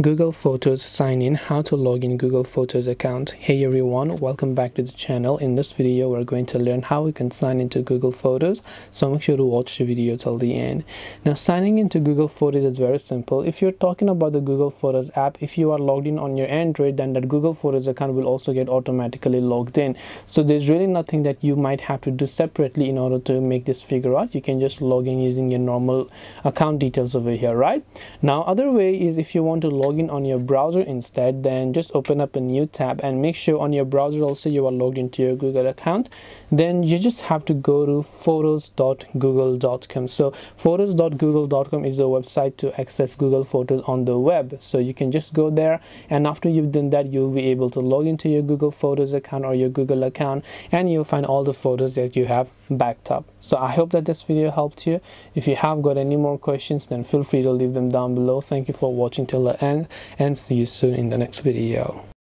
Google Photos sign in how to log in Google Photos account. Hey everyone welcome back to the channel. In this video we're going to learn how we can sign into Google Photos so make sure to watch the video till the end. Now signing into Google Photos is very simple. If you're talking about the Google Photos app if you are logged in on your Android then that Google Photos account will also get automatically logged in. So there's really nothing that you might have to do separately in order to make this figure out. You can just log in using your normal account details over here right? Now other way is if you want to log on your browser instead then just open up a new tab and make sure on your browser also you are logged into your google account. Then you just have to go to photos.google.com so photos.google.com is a website to access google photos on the web. So you can just go there and after you've done that you'll be able to log into your google photos account or your google account and you'll find all the photos that you have backed up. So i hope that this video helped you. If you have got any more questions then feel free to leave them down below. Thank you for watching till the end and see you soon in the next video